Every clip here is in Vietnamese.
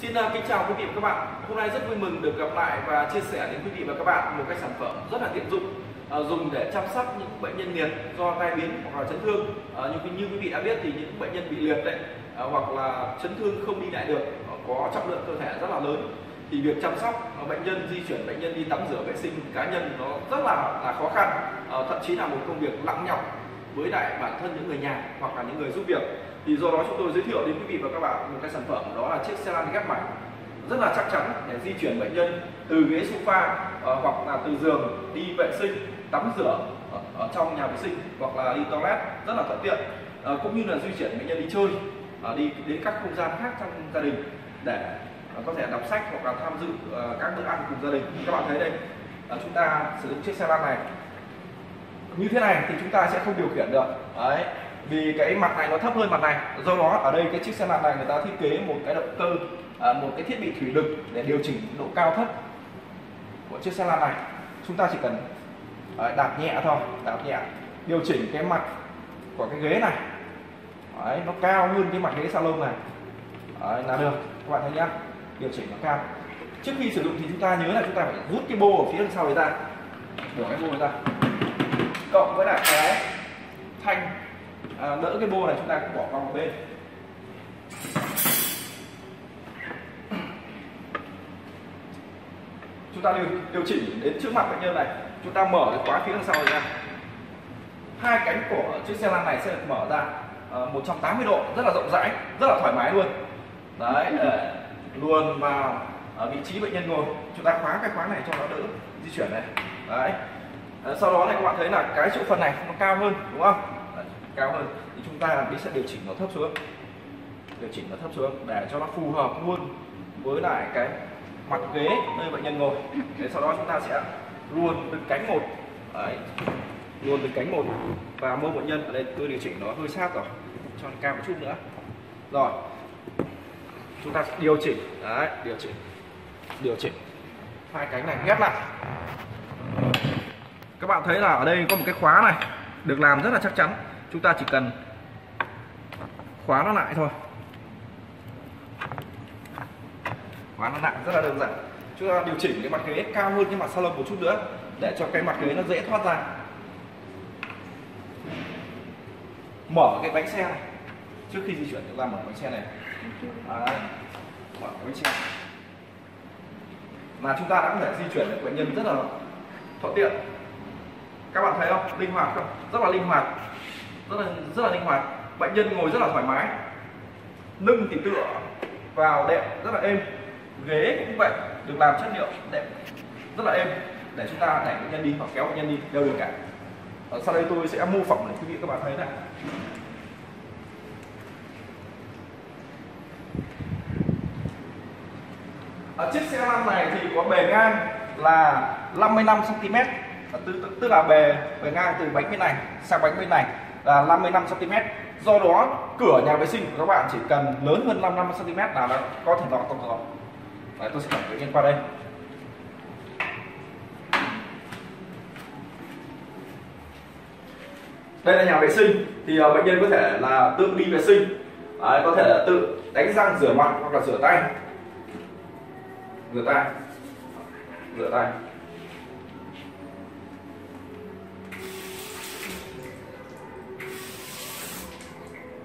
Xin à, kính chào quý vị và các bạn. Hôm nay rất vui mừng được gặp lại và chia sẻ đến quý vị và các bạn một cái sản phẩm rất là tiện dụng à, dùng để chăm sóc những bệnh nhân liệt do tai biến hoặc là chấn thương. À, như, như quý vị đã biết thì những bệnh nhân bị liệt đấy hoặc là chấn thương không đi lại được, có trọng lượng cơ thể rất là lớn thì việc chăm sóc bệnh nhân di chuyển bệnh nhân đi tắm rửa vệ sinh cá nhân nó rất là là khó khăn, thậm chí là một công việc nặng nhọc với lại bản thân những người nhà hoặc là những người giúp việc thì do đó chúng tôi giới thiệu đến quý vị và các bạn một cái sản phẩm đó là chiếc xe lăn ghép mảnh. Rất là chắc chắn để di chuyển bệnh nhân từ ghế sofa uh, hoặc là từ giường đi vệ sinh tắm rửa ở, ở trong nhà vệ sinh hoặc là đi toilet rất là thuận tiện. Uh, cũng như là di chuyển bệnh nhân đi chơi uh, đi đến các không gian khác trong gia đình để uh, có thể đọc sách hoặc là tham dự uh, các bữa ăn cùng gia đình. Các bạn thấy đây uh, chúng ta sử dụng chiếc xe lăn này. Như thế này thì chúng ta sẽ không điều khiển được. Đấy vì cái mặt này nó thấp hơn mặt này do đó ở đây cái chiếc xe lăn này người ta thiết kế một cái động cơ à, một cái thiết bị thủy lực để điều chỉnh độ cao thấp của chiếc xe lăn này. Chúng ta chỉ cần đấy, đạp nhẹ thôi đạp nhẹ điều chỉnh cái mặt của cái ghế này. Đấy, nó cao hơn cái mặt ghế salon này. Đấy, là được các bạn thấy nhá điều chỉnh nó cao. Trước khi sử dụng thì chúng ta nhớ là chúng ta phải rút cái bô ở phía đằng sau người ta bỏ cái bô ra. Cộng với lại cái thanh à, đỡ cái bô này chúng ta cũng bỏ qua một bên. Chúng ta điều, điều chỉnh đến trước mặt bệnh nhân này. Chúng ta mở cái khóa phía đằng sau ra. Hai cánh của chiếc xe lăn này sẽ được mở ra ờ, à, 180 độ rất là rộng rãi rất là thoải mái luôn. Đấy để luồn vào ở vị trí bệnh nhân ngồi. Chúng ta khóa cái khóa này cho nó đỡ di chuyển này. Đấy. À, sau đó này các bạn thấy là cái chỗ phần này nó cao hơn đúng không? Cao hơn, thì chúng ta đi sẽ điều chỉnh nó thấp xuống. Điều chỉnh nó thấp xuống để cho nó phù hợp luôn với lại cái mặt ghế nơi bệnh nhân ngồi. Để sau đó chúng ta sẽ luôn từng cánh một, đấy luôn từng cánh một và mông bệnh nhân ở đây tôi điều chỉnh nó hơi sát rồi, cho nó cao một chút nữa. Rồi, chúng ta điều chỉnh, đấy, điều chỉnh điều chỉnh. Hai cánh này ghép lại. Các bạn thấy là ở đây có một cái khóa này, được làm rất là chắc chắn chúng ta chỉ cần khóa nó lại thôi. Khóa nó lại rất là đơn giản. Chúng ta điều chỉnh cái mặt ghế cao hơn cái mặt salon một chút nữa để cho cái mặt ghế nó dễ thoát ra. Mở cái bánh xe này. Trước khi di chuyển chúng ta mở bánh xe này. À, mở bánh xe. Là chúng ta đã có thể di chuyển được bệnh nhân rất là thuận tiện. Các bạn thấy không? Linh hoạt không? Rất là linh hoạt rất là rất là linh hoạt. Bệnh nhân ngồi rất là thoải mái. Lưng thì tựa vào đệm rất là êm. Ghế cũng vậy được làm chất liệu đệm rất là êm. Để chúng ta đẩy bệnh nhân đi hoặc kéo bệnh nhân đi đều được cả. Ở sau đây tôi sẽ mô phỏng để quý vị các bạn thấy này. Ở chiếc xe lăn này thì có bề ngang là 55 cm tức, tức là bề bề ngang từ bánh bên này sang bánh bên này là 55 cm do đó cửa nhà vệ sinh của các bạn chỉ cần lớn hơn 55 cm là đã có thể lọt tổng hợp. Đấy, tôi sẽ cầm bệnh nhân qua đây. Đây là nhà vệ sinh thì uh, bệnh nhân có thể là tự đi vệ sinh. Đấy, có thể là tự đánh răng rửa mặt hoặc là rửa tay. Rửa tay. Rửa tay.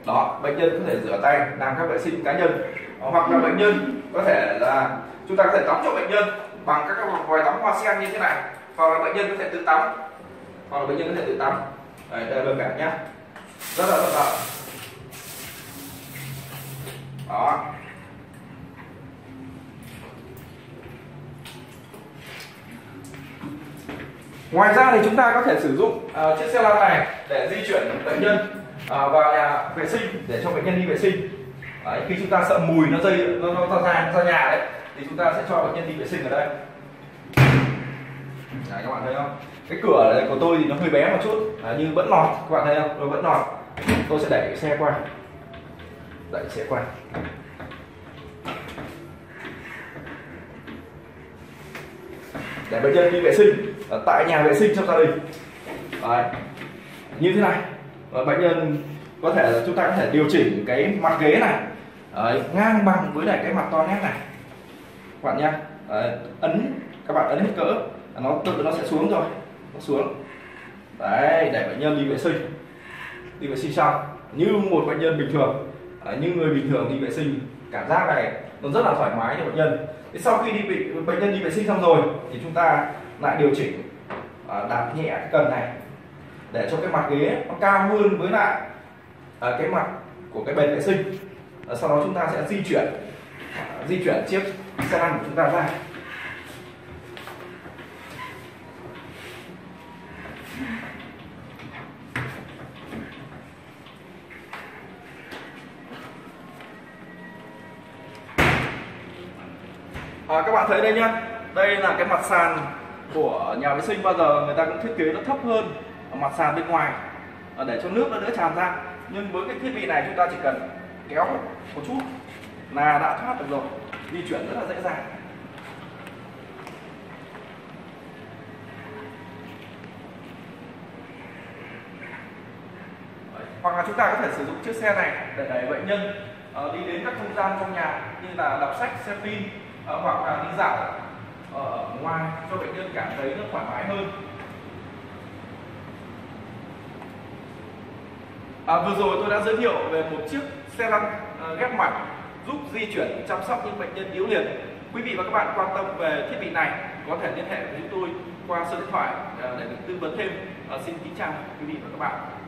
Đó bệnh nhân có thể rửa tay làm các vệ sinh cá nhân. Ờ, hoặc là bệnh nhân có thể là chúng ta có thể tắm cho bệnh nhân bằng các vòi tắm hoa sen như thế này. Hoặc là bệnh nhân có thể tự tắm. Hoặc là bệnh nhân có thể tự tắm. Đấy đây là cả nhá. Rất là thuận lợi. Đó. Ngoài ra thì chúng ta có thể sử dụng uh, chiếc xe lăn này để di chuyển bệnh nhân. À, vào nhà vệ sinh để cho bệnh nhân đi vệ sinh. Đấy, khi chúng ta sợ mùi nó dây nó, nó, nó ra ra nhà đấy thì chúng ta sẽ cho bệnh nhân đi vệ sinh ở đây. Đấy, các bạn thấy không? Cái cửa này của tôi thì nó hơi bé một chút đấy, nhưng vẫn lọt các bạn thấy không? Nó vẫn lọt tôi sẽ đẩy cái xe qua. Đẩy xe qua. Để bệnh nhân đi vệ sinh ở tại nhà vệ sinh trong gia đình. Đấy. như thế này bệnh nhân có thể là chúng ta có thể điều chỉnh cái mặt ghế này Đấy, ngang bằng với lại cái mặt to nét này. Các bạn nhá ấn các bạn ấn hết cỡ nó tự nó sẽ xuống rồi nó xuống. Đấy để bệnh nhân đi vệ sinh đi vệ sinh xong. Như một bệnh nhân bình thường đấy, như người bình thường đi vệ sinh cảm giác này nó rất là thoải mái cho bệnh nhân. Thế sau khi đi bệnh nhân đi vệ sinh xong rồi thì chúng ta lại điều chỉnh à, đạp nhẹ cái cần này để cho cái mặt ghế nó cao hơn với lại à, cái mặt của cái bền vệ sinh. À, sau đó chúng ta sẽ di chuyển à, di chuyển chiếc xe lăn của chúng ta ra. À, các bạn thấy đây nhá. Đây là cái mặt sàn của nhà vệ sinh. Bao giờ người ta cũng thiết kế nó thấp hơn mặt sàn bên ngoài. Ờ, để cho nước nó đỡ tràn ra. Nhưng với cái thiết bị này chúng ta chỉ cần kéo một chút là đã thoát được rồi. Di chuyển rất là dễ dàng. Hoặc là chúng ta có thể sử dụng chiếc xe này để đẩy bệnh nhân uh, đi đến các không gian trong nhà như là đọc sách xem phim uh, hoặc là đi dạo ở ngoài cho bệnh nhân cảm thấy nó thoải mái hơn. À, vừa rồi tôi đã giới thiệu về một chiếc xe lăn à, ghép mặt giúp di chuyển chăm sóc những bệnh nhân yếu liệt. Quý vị và các bạn quan tâm về thiết bị này có thể liên hệ với chúng tôi qua số điện thoại à, để được tư vấn thêm. À, xin kính chào quý vị và các bạn.